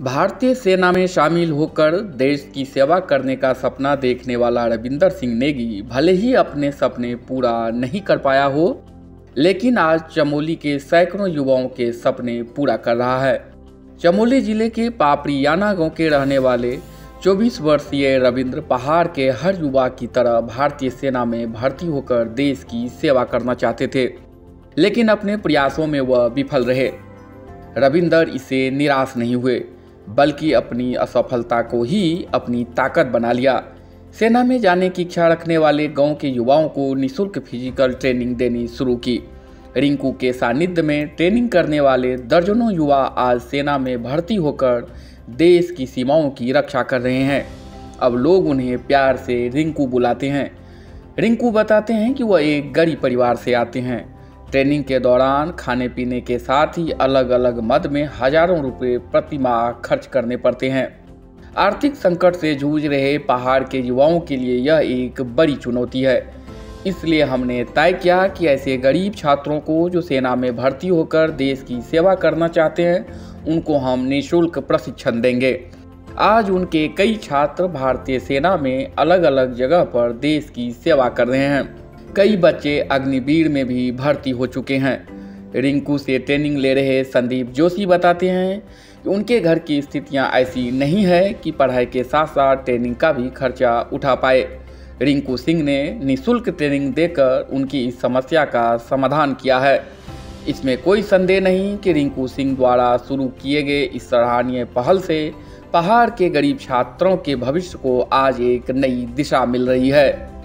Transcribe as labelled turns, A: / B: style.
A: भारतीय सेना में शामिल होकर देश की सेवा करने का सपना देखने वाला रविंदर सिंह नेगी भले ही अपने सपने पूरा नहीं कर पाया हो, लेकिन आज चमोली के सैकड़ों युवाओं के सपने पूरा कर रहा है। चमोली ज़िले के पापड़ियाना गाँव के रहने वाले 24 वर्षीय रविंद्र पहाड़ के हर युवा की तरह भारतीय सेना में भर्ती होकर देश की सेवा करना चाहते थे, लेकिन अपने प्रयासों में वह विफल रहे। रविंदर इसे निराश नहीं हुए। बल्कि अपनी असफलता को ही अपनी ताकत बना लिया। सेना में जाने की इच्छा रखने वाले गाँव के युवाओं को निशुल्क फ़िज़िकल ट्रेनिंग देनी शुरू की। रिंकू के सानिध्य में ट्रेनिंग करने वाले दर्जनों युवा आज सेना में भर्ती होकर देश की सीमाओं की रक्षा कर रहे हैं। अब लोग उन्हें प्यार से रिंकू बुलाते हैं। रिंकू बताते हैं कि वह एक गरीब परिवार से आते हैं। ट्रेनिंग के दौरान खाने पीने के साथ ही अलग अलग मद में हज़ारों रुपए प्रति माह खर्च करने पड़ते हैं। आर्थिक संकट से जूझ रहे पहाड़ के युवाओं के लिए यह एक बड़ी चुनौती है। इसलिए हमने तय किया कि ऐसे गरीब छात्रों को जो सेना में भर्ती होकर देश की सेवा करना चाहते हैं, उनको हम निःशुल्क प्रशिक्षण देंगे। आज उनके कई छात्र भारतीय सेना में अलग अलग जगह पर देश की सेवा कर रहे हैं। कई बच्चे अग्निवीर में भी भर्ती हो चुके हैं। रिंकू से ट्रेनिंग ले रहे संदीप जोशी बताते हैं कि उनके घर की स्थितियाँ ऐसी नहीं है कि पढ़ाई के साथ साथ ट्रेनिंग का भी खर्चा उठा पाए। रिंकू सिंह ने निशुल्क ट्रेनिंग देकर उनकी इस समस्या का समाधान किया है। इसमें कोई संदेह नहीं कि रिंकू सिंह द्वारा शुरू किए गए इस सराहनीय पहल से पहाड़ के गरीब छात्रों के भविष्य को आज एक नई दिशा मिल रही है।